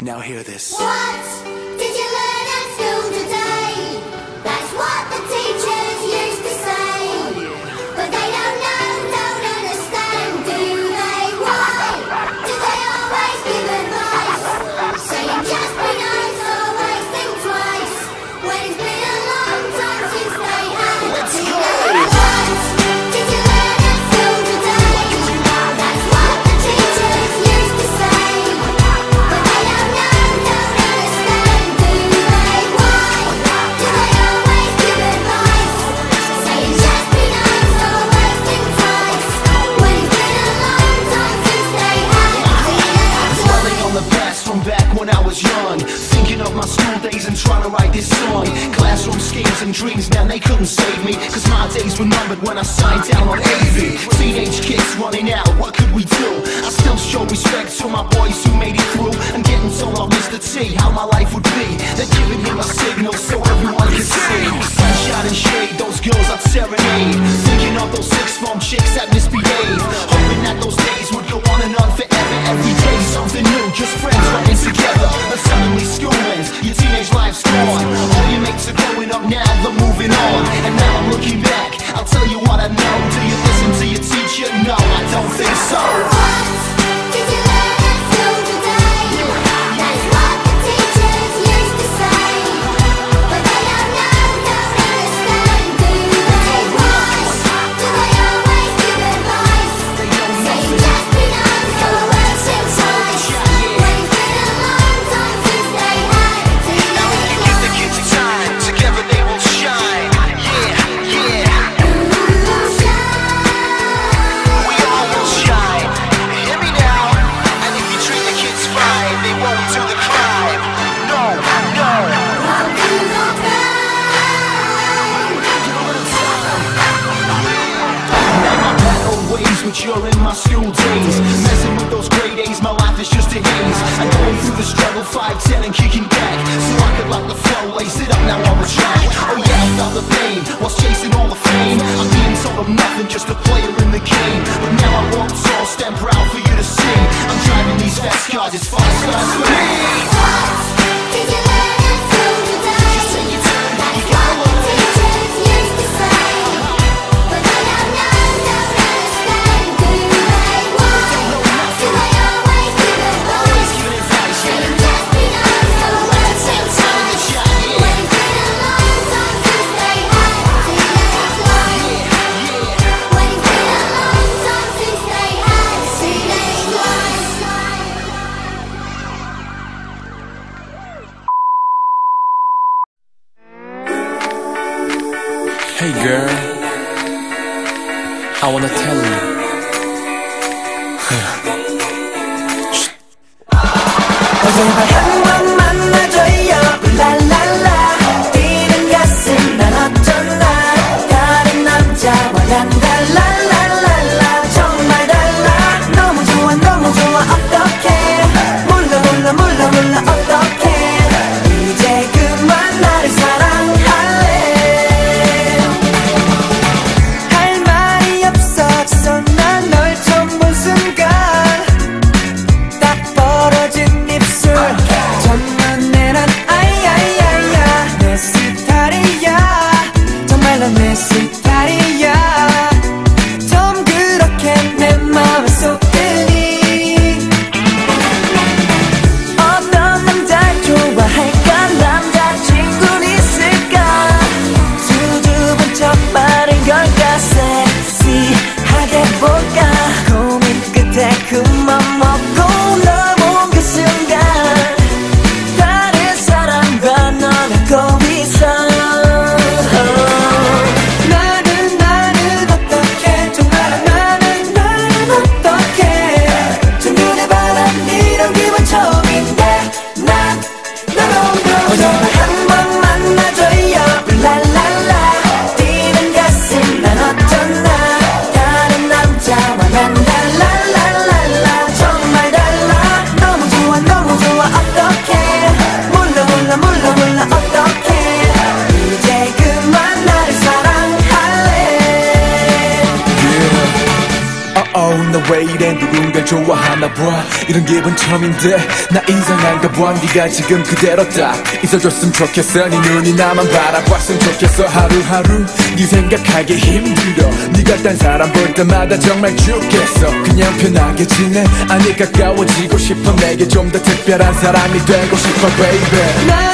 Now hear this. What? my school days and trying to write this song. Classroom schemes and dreams, man, they couldn't save me. Cause my days were numbered when I signed down on AV Teenage kids running out, what could we do? I still show respect to my boys who made it through. And getting told I missed the T, how my life would be. They're giving me my signal so everyone can see. Sunshine and shade, those girls I'd serenade. Thinking of those six form chicks that misbehave. Hoping that those days would go on and on forever. Every day something new, just friends on All your mates are growing up now, they're moving on. And now I'm looking back, I'll tell you what I know. Do you listen to your teacher? No, I don't think so. You're in my school days. Messing with those grade A's, my life is just a haze. I'm going through the struggle, five, ten, and kicking back. So I could lock the flow, lace it up, now I'm a track. Oh yeah, I felt the pain, whilst chasing I wanna tell you. 난 누군가 좋아하나 봐. 이런 기분 처음인데 나 이상한가 봐 네가 지금 그대로다 있어줬으면 좋겠어 네 눈이 나만 바라봤으면 좋겠어. 하루하루 네 생각하기 힘들어. 네가 딴 사람 볼 때마다 정말 죽겠어. 그냥 편하게 지내. 아니 가까워지고 싶어. 내게 좀 더 특별한 사람이 되고 싶어 baby